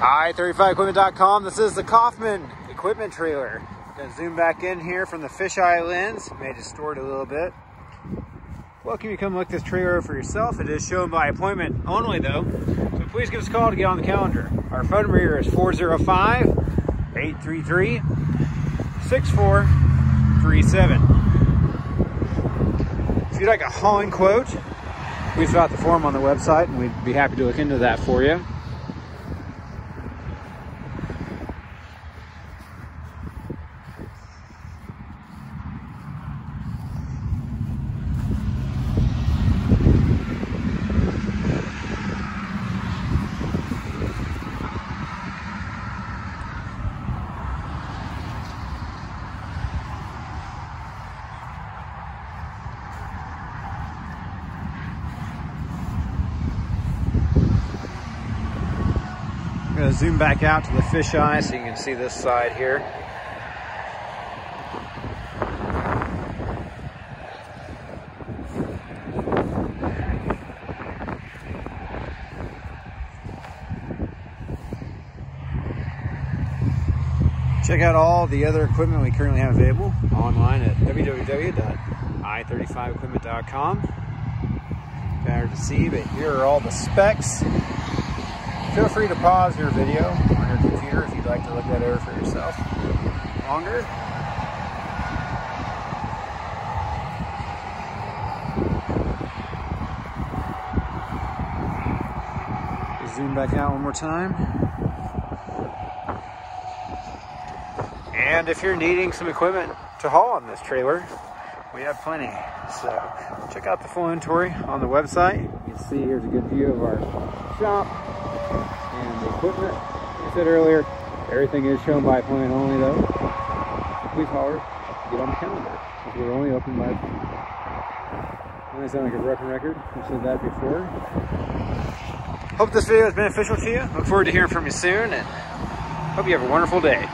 i35equipment.com. This is the Kaufman equipment trailer. Gonna zoom back in here from the fisheye lens. May distort a little bit. Welcome you come look this trailer for yourself. It is shown by appointment only though. So please give us a call to get on the calendar. Our phone number here is 405-833-6437. If you'd like a hauling quote, fill out the form on the website and we'd be happy to look into that for you. I'm gonna zoom back out to the fisheye so you can see this side here. Check out all the other equipment we currently have available online at www.i35equipment.com. Better to see, but here are all the specs. Feel free to pause your video on your computer if you'd like to look that over for yourself longer. Zoom back out one more time. And if you're needing some equipment to haul on this trailer, we have plenty. So check out the full inventory on the website. You can see here's a good view of our shop and the equipment. I said earlier, everything is shown by appointment only though. So please holler, get on the calendar. We're only open by I sound like a broken record. I've said that before. Hope this video is beneficial to you. Look forward to hearing from you soon and hope you have a wonderful day.